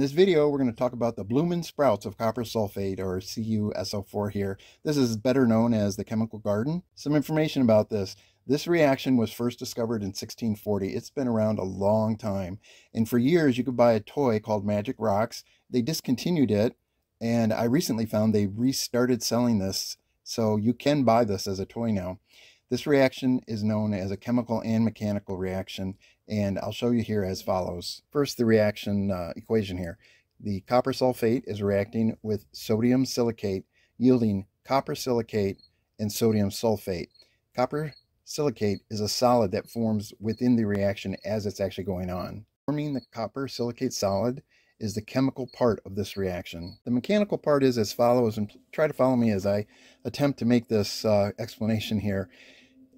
In this video, we're going to talk about the Bloomin' Sprouts of copper sulfate, or CuSO4 here. This is better known as the chemical garden. Some information about this. This reaction was first discovered in 1640. It's been around a long time. And for years, you could buy a toy called Magic Rocks. They discontinued it, and I recently found they restarted selling this. So you can buy this as a toy now. This reaction is known as a chemical and mechanical reaction, and I'll show you here as follows. First, the reaction uh, equation here. The copper sulfate is reacting with sodium silicate, yielding copper silicate and sodium sulfate. Copper silicate is a solid that forms within the reaction as it's actually going on. Forming the copper silicate solid is the chemical part of this reaction. The mechanical part is as follows, and try to follow me as I attempt to make this uh, explanation here.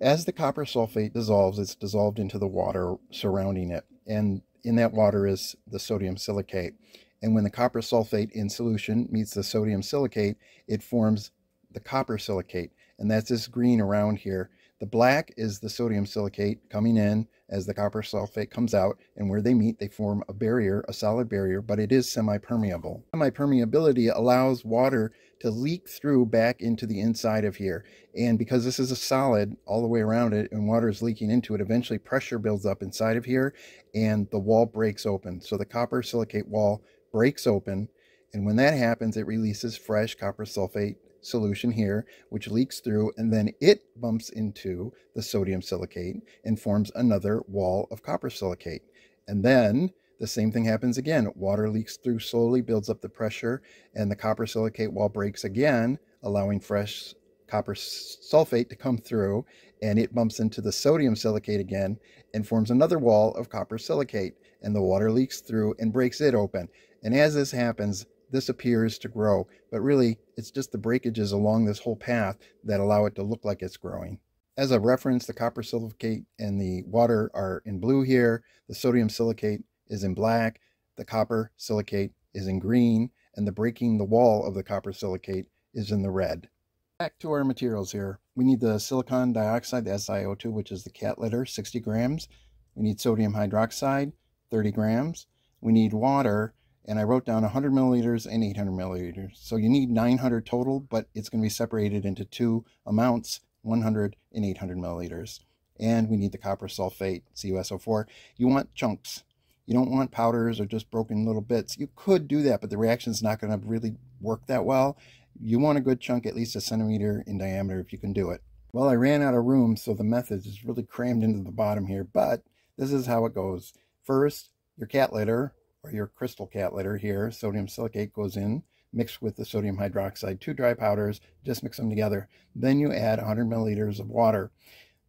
As the copper sulfate dissolves, it's dissolved into the water surrounding it. And in that water is the sodium silicate. And when the copper sulfate in solution meets the sodium silicate, it forms the copper silicate. And that's this green around here. The black is the sodium silicate coming in as the copper sulfate comes out, and where they meet, they form a barrier, a solid barrier, but it is semi-permeable. Semi-permeability allows water to leak through back into the inside of here. And because this is a solid all the way around it and water is leaking into it, eventually pressure builds up inside of here and the wall breaks open. So the copper silicate wall breaks open. And when that happens, it releases fresh copper sulfate solution here, which leaks through, and then it bumps into the sodium silicate and forms another wall of copper silicate. And then the same thing happens again. Water leaks through slowly, builds up the pressure, and the copper silicate wall breaks again, allowing fresh copper sulfate to come through, and it bumps into the sodium silicate again and forms another wall of copper silicate, and the water leaks through and breaks it open. And as this happens, this appears to grow, but really it's just the breakages along this whole path that allow it to look like it's growing. As a reference, the copper silicate and the water are in blue here. The sodium silicate is in black. The copper silicate is in green. And the breaking the wall of the copper silicate is in the red. Back to our materials here. We need the silicon dioxide, the SiO2, which is the cat litter, 60 grams. We need sodium hydroxide, 30 grams. We need water, and I wrote down 100 milliliters and 800 milliliters. So you need 900 total, but it's going to be separated into two amounts, 100 and 800 milliliters. And we need the copper sulfate, CuSO4. You want chunks. You don't want powders or just broken little bits. You could do that, but the reaction is not going to really work that well. You want a good chunk, at least a centimeter in diameter if you can do it. Well, I ran out of room, so the method is really crammed into the bottom here, but this is how it goes. First, your cat litter, or your crystal cat litter here, sodium silicate goes in, mixed with the sodium hydroxide, two dry powders, just mix them together. Then you add 100 milliliters of water.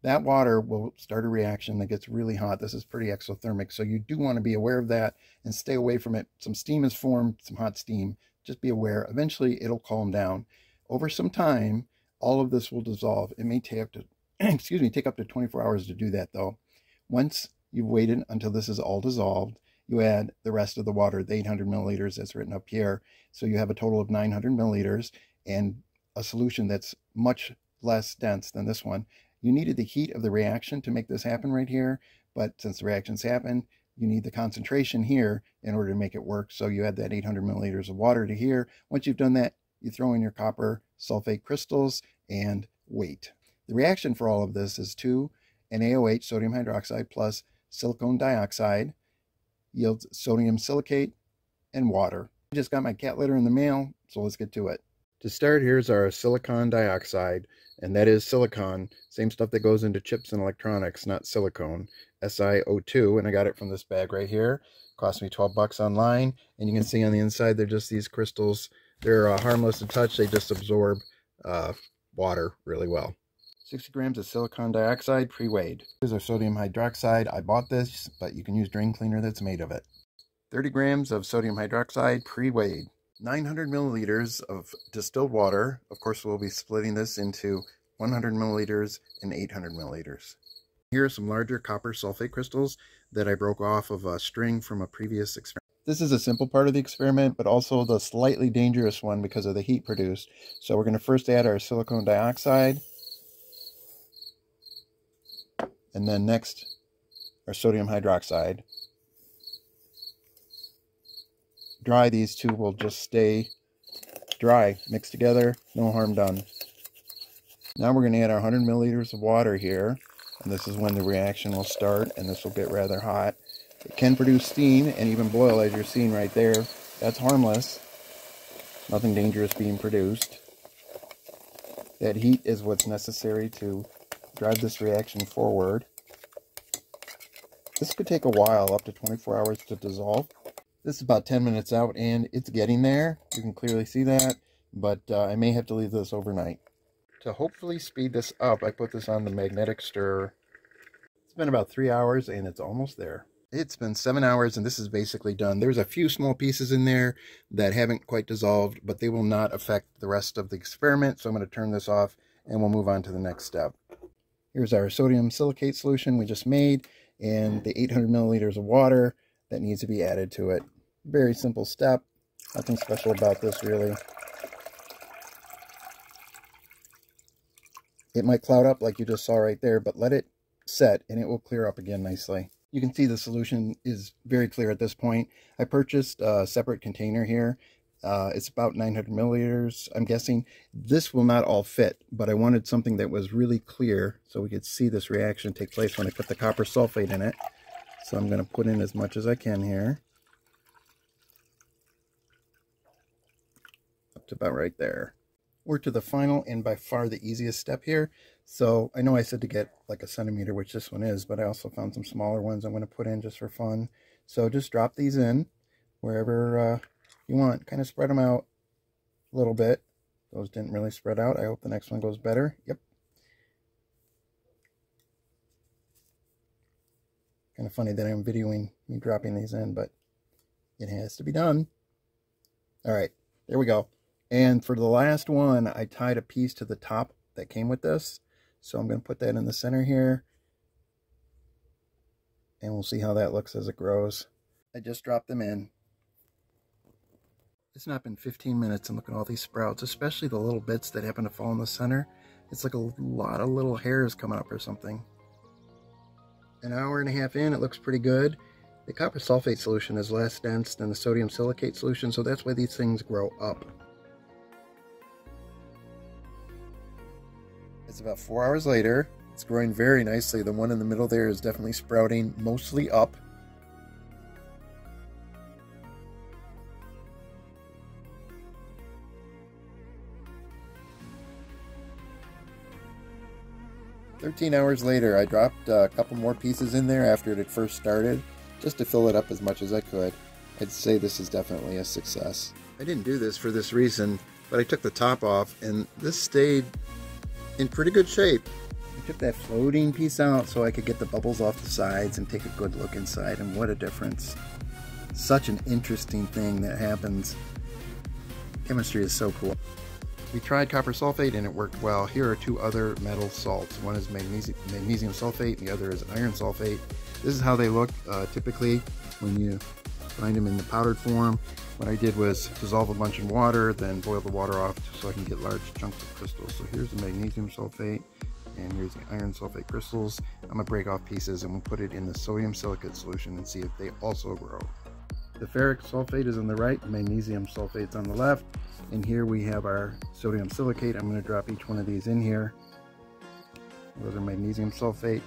That water will start a reaction that gets really hot. This is pretty exothermic, so you do want to be aware of that and stay away from it. Some steam is formed, some hot steam. Just be aware. Eventually, it'll calm down. Over some time, all of this will dissolve. It may take up to, excuse me, take up to 24 hours to do that, though. Once you've waited until this is all dissolved, you add the rest of the water, the 800 milliliters that's written up here. So you have a total of 900 milliliters and a solution that's much less dense than this one. You needed the heat of the reaction to make this happen right here, but since the reactions happen, you need the concentration here in order to make it work. So you add that 800 milliliters of water to here. Once you've done that, you throw in your copper sulfate crystals and wait. The reaction for all of this is 2 NaOH, sodium hydroxide, plus silicon dioxide, yields sodium silicate and water. I just got my cat litter in the mail, so let's get to it. To start, here's our silicon dioxide, and that is silicon, same stuff that goes into chips and electronics, not silicone, SiO2, and I got it from this bag right here. Cost me 12 bucks online, and you can see on the inside they're just these crystals. They're uh, harmless to touch, they just absorb uh, water really well. 60 grams of silicon dioxide pre-weighed. Here's our sodium hydroxide. I bought this, but you can use drain cleaner that's made of it. 30 grams of sodium hydroxide pre-weighed. 900 milliliters of distilled water. Of course, we'll be splitting this into 100 milliliters and 800 milliliters. Here are some larger copper sulfate crystals that I broke off of a string from a previous experiment. This is a simple part of the experiment, but also the slightly dangerous one because of the heat produced. So we're going to first add our silicon dioxide. And then next, our sodium hydroxide. Dry, these two will just stay dry, mixed together, no harm done. Now we're going to add our 100 milliliters of water here, and this is when the reaction will start, and this will get rather hot. It can produce steam and even boil, as you're seeing right there. That's harmless. Nothing dangerous being produced. That heat is what's necessary to drive this reaction forward. This could take a while, up to 24 hours to dissolve. This is about 10 minutes out and it's getting there. You can clearly see that, but uh, I may have to leave this overnight. To hopefully speed this up, I put this on the magnetic stir. It's been about three hours and it's almost there. It's been seven hours and this is basically done. There's a few small pieces in there that haven't quite dissolved, but they will not affect the rest of the experiment. So I'm going to turn this off and we'll move on to the next step. Here's our sodium silicate solution we just made and the 800 milliliters of water that needs to be added to it. Very simple step. Nothing special about this really. It might cloud up like you just saw right there, but let it set and it will clear up again nicely. You can see the solution is very clear at this point. I purchased a separate container here. Uh, it's about 900 milliliters, I'm guessing. This will not all fit, but I wanted something that was really clear so we could see this reaction take place when I put the copper sulfate in it. So I'm going to put in as much as I can here. Up to about right there. We're to the final and by far the easiest step here. So I know I said to get like a centimeter, which this one is, but I also found some smaller ones I'm going to put in just for fun. So just drop these in wherever uh, you want. Kind of spread them out a little bit. Those didn't really spread out. I hope the next one goes better. Yep. Kind of funny that I'm videoing me dropping these in, but it has to be done. All right, there we go. And for the last one, I tied a piece to the top that came with this. So I'm going to put that in the center here. And we'll see how that looks as it grows. I just dropped them in. It's not been 15 minutes and look at all these sprouts, especially the little bits that happen to fall in the center. It's like a lot of little hairs coming up or something. An hour and a half in, it looks pretty good. The copper sulfate solution is less dense than the sodium silicate solution, so that's why these things grow up. It's about four hours later. It's growing very nicely. The one in the middle there is definitely sprouting mostly up. 13 hours later, I dropped a couple more pieces in there after it had first started, just to fill it up as much as I could. I'd say this is definitely a success. I didn't do this for this reason, but I took the top off, and this stayed in pretty good shape. I took that floating piece out so I could get the bubbles off the sides and take a good look inside, and what a difference. Such an interesting thing that happens. Chemistry is so cool. We tried copper sulfate and it worked well. Here are two other metal salts. One is magnesium, magnesium sulfate and the other is iron sulfate. This is how they look uh, typically when you find them in the powdered form. What I did was dissolve a bunch in water, then boil the water off so I can get large chunks of crystals. So here's the magnesium sulfate and here's the iron sulfate crystals. I'm gonna break off pieces and we'll put it in the sodium silicate solution and see if they also grow. The ferric sulfate is on the right, magnesium sulfate's on the left, and here we have our sodium silicate. I'm going to drop each one of these in here. Those are magnesium sulfate.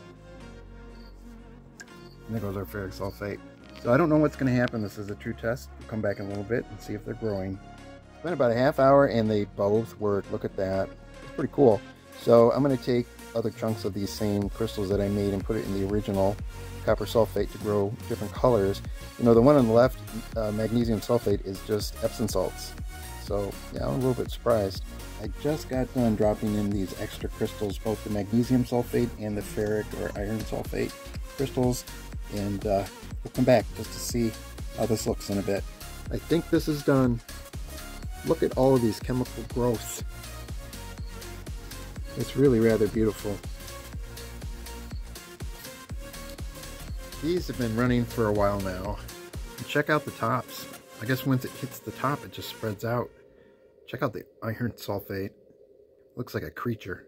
And there goes our ferric sulfate. So I don't know what's going to happen. This is a true test. We'll come back in a little bit and see if they're growing. It's been about a half hour and they both work. Look at that. It's pretty cool. So I'm going to take other chunks of these same crystals that I made and put it in the original copper sulfate to grow different colors. You know, the one on the left, uh, magnesium sulfate, is just Epsom salts. So, yeah, I'm a little bit surprised. I just got done dropping in these extra crystals, both the magnesium sulfate and the ferric or iron sulfate crystals, and uh, we'll come back just to see how this looks in a bit. I think this is done. Look at all of these chemical growths. It's really rather beautiful. These have been running for a while now. Check out the tops. I guess once it hits the top, it just spreads out. Check out the iron sulfate. Looks like a creature.